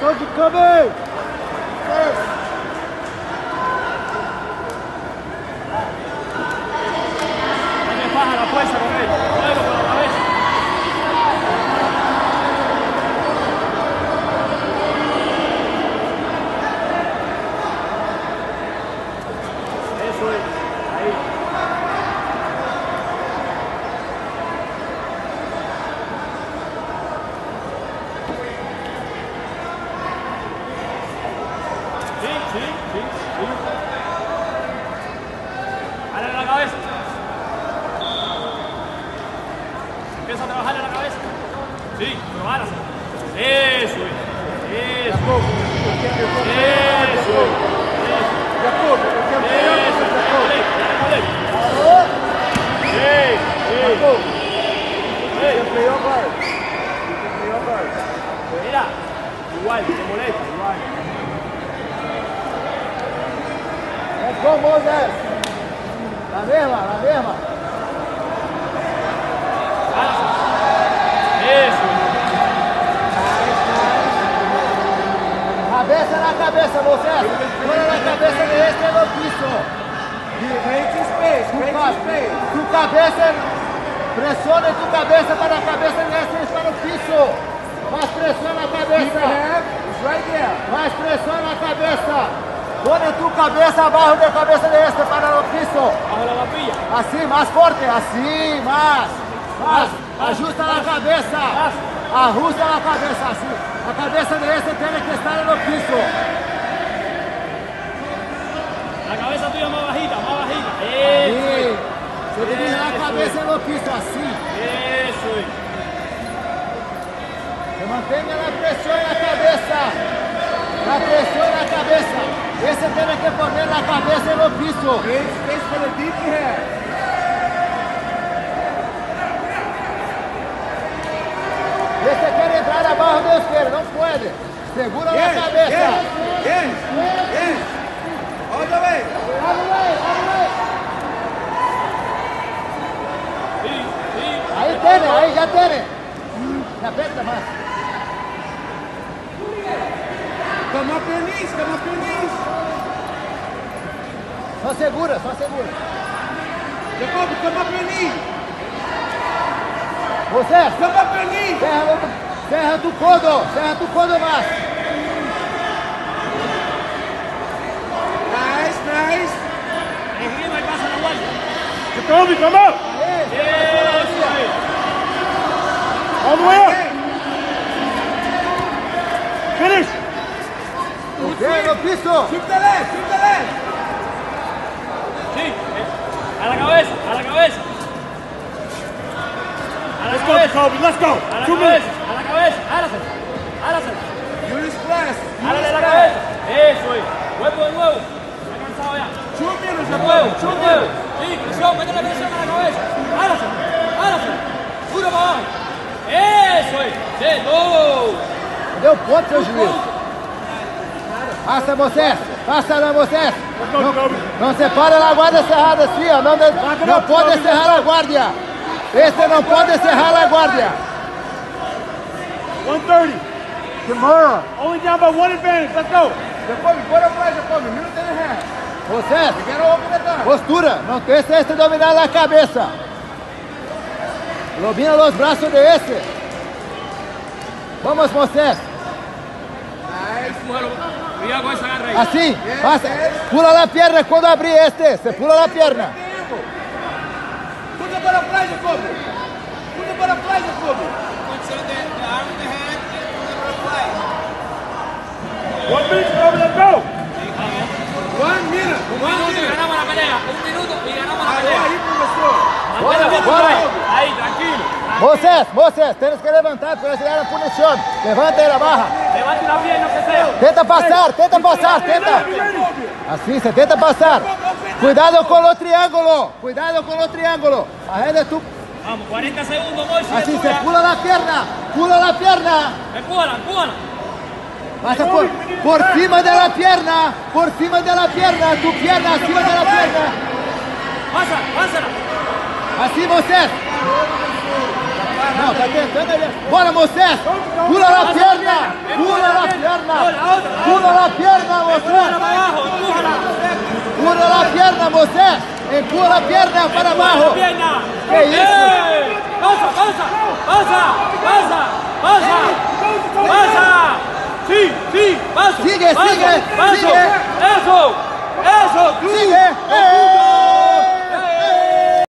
Só de câmbio! Vai Sí, sí, sí. Jala la cabeza. Empieza a trabajar en la cabeza. Sí, pero. Eso es. Eso. Jacob, el campeón Eso. Jacob, el campeón es Jacob. Sí, sí. Jacob. El Mira, igual, te molesta, igual. Go, Moses! La mesma, la mesma. Eso. Cabeça na cabeça, Moisés. Põe na cabeça desse no piso. Create space, ca- space. tu cabeça, pressiona tu cabeça para a cabeça desse está no piso. Mais pressão na cabeça. Mais pressão na cabeça. Põe tu cabeça abaixo da cabeça desse para o piso. Bajo la barbilla. Assim, mais forte. Assim, mais. Mais. Ajusta na cabeça. Ajusta na cabeça, assim. A cabeça desse tem que estar no piso. La cabeza tuya más bajita, más bajita. Eso. Aí. Você dirige a cabeça no piso, assim. Eso es. Você mantenha na pressão na cabeça. Na pressão na cabeça. Esse tem que pôr na cabeça no piso. Deep hand. Esse quer entrar abaixo da esquerda, não pode. Segura Yes, na cabeça. yes, yes, yes. All the way. Sí, sí. Aí tem, aí já tem. Me aperta mais. Come up your knees, come up your knees. Só segura, só segura. Jacob, come up your knees. Você, Come up your knees. serra, serra do codo, serra do codo mais. Nice, nice. Arriba y pasa la guardia. Jacoby, come up! Aí, Eso es. All the way up! No piso. The leg. Sí. A la cabeza, a la cabeza. A la Let's go, cabeza. Jacoby, let's go! A la Two cabeza, minutes! a la cabeza. Hálasela. Use splash. Hálale Use la cabeza. Eso es. Cuerpo de nuevo. Está cansado ya. Two minutes, De nuevo, Jacob. Two de minutes. Sí, presión, métele presión a la cabeza. Hálasela. Hálasela. Duro para abajo. Eso es. Sí, no. Deu ponto, seu juiz. Passa você, passa na você. Let's go, Jacoby! Não separa na guarda cerrada assim, ó. Não, de- não pode cerrar a guarda. Esse não pode cerrar a guarda. 130. Tomorrow. Only down by one advantage. Let's go! Jacob, put up play, Jacob. Minute and a half. Você, You gotta open the door. postura. Não deixa esse dominar a cabeça. Domina os braços de esse. Vamos, você. Empújalo. Assim, passa. Pula lá a perna quando abrir este. Você pula lá a perna. Puta para trás, Jacobo. Puta para trás, Jacobo. One minute, let's go! One minute! One minute! Ganamos la pelea, un minuto y ganamos la pelea. Ahí, profesor. Bora, bora! Moisés, Moisés, tienes que levantar para llegar a punición. Levanta la baja. Levanta la pierna, que. Tenta pasar, tenta pasar, tenta. Así se tenta pasar. Cuidado con los triángulos, cuidado con los triángulos. Agenda tu. Vamos, 40 segundos, Moisés. Así se pula la pierna, pula la pierna. Empújala, empújala. Pasa por, por cima de la pierna, por cima de la pierna, tu pierna, encima de la pierna. Pasa, pásala. Así, Moisés. No, está bien, Moisés! ¡Cura la pierna! ¡Cura la pierna! ¡Cura la pierna, Moisés! ¡Cura la pierna, Moisés! Pierna para abajo! ¿Qué hizo? ¡Eh! ¡Pasa, pasa! ¡Pasa! ¡Pasa! ¡Pasa! ¡Pasa! ¡Sí, sí! ¡Paso! ¡Sigue, sigue! ¡Paso! ¡Eso! ¡Eso! ¡Sigue! Eh.